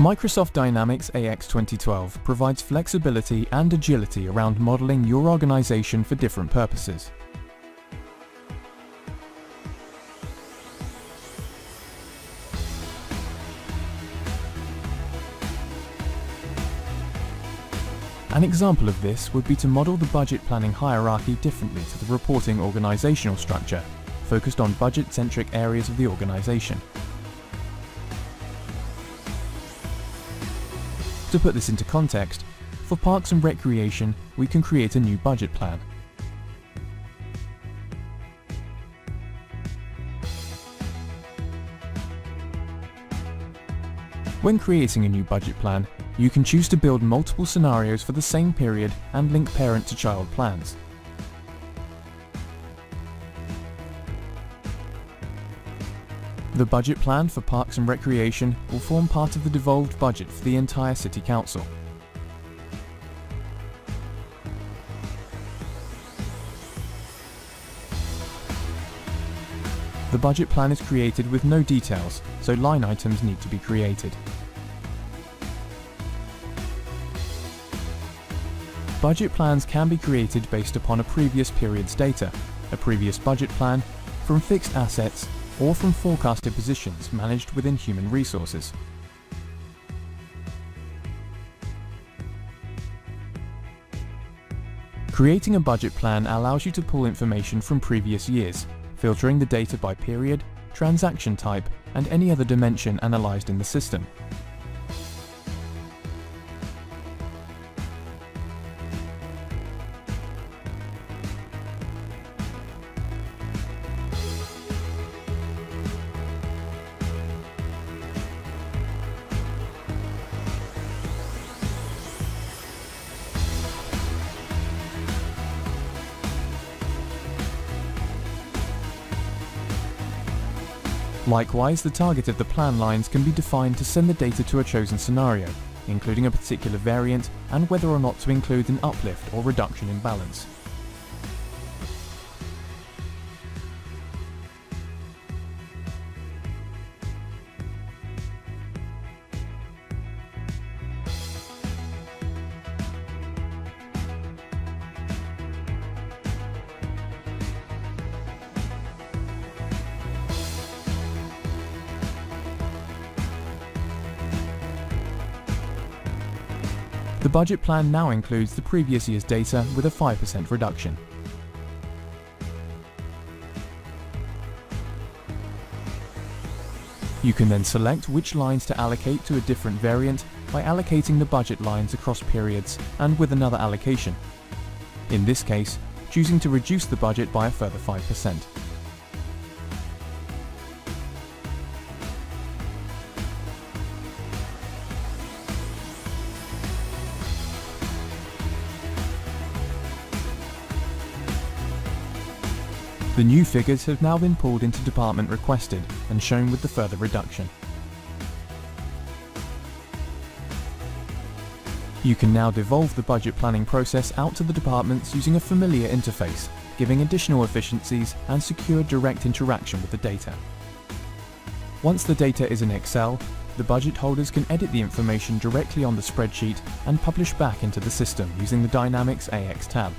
Microsoft Dynamics AX 2012 provides flexibility and agility around modeling your organization for different purposes. An example of this would be to model the budget planning hierarchy differently to the reporting organizational structure, focused on budget-centric areas of the organization. To put this into context, for Parks and Recreation, we can create a new budget plan. When creating a new budget plan, you can choose to build multiple scenarios for the same period and link parent to child plans. The budget plan for Parks and Recreation will form part of the devolved budget for the entire City Council. The budget plan is created with no details, so line items need to be created. Budget plans can be created based upon a previous period's data, a previous budget plan, from fixed assets, or from forecasted positions managed within human resources. Creating a budget plan allows you to pull information from previous years, filtering the data by period, transaction type, and any other dimension analysed in the system. Likewise, the target of the plan lines can be defined to send the data to a chosen scenario, including a particular variant and whether or not to include an uplift or reduction in balance. The budget plan now includes the previous year's data with a 5% reduction. You can then select which lines to allocate to a different variant by allocating the budget lines across periods and with another allocation. In this case, choosing to reduce the budget by a further 5%. The new figures have now been pulled into department requested and shown with the further reduction. You can now devolve the budget planning process out to the departments using a familiar interface, giving additional efficiencies and secure direct interaction with the data. Once the data is in Excel, the budget holders can edit the information directly on the spreadsheet and publish back into the system using the Dynamics AX tab.